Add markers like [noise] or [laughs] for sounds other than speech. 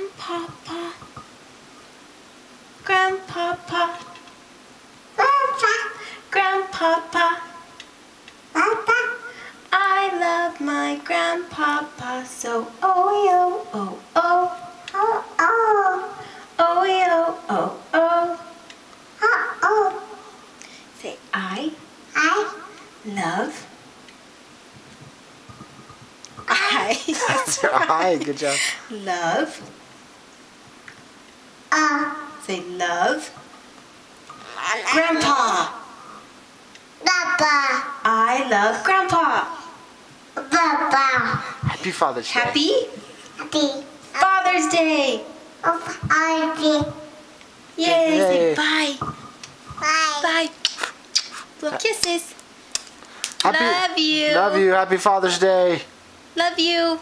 Grandpapa. Grandpapa. Grandpapa. I love my grandpapa so oh yo oh oh oh, oh. oh yo oh, oh oh say I I. love I [laughs] that's [laughs] Hi, right. good job. love say love grandpa Papa. I love grandpa Papa. Happy Father's Day. happy Father's Day Yay, say Yay. bye bye little kisses Happy, Love you. Love you. Happy Father's Day. love you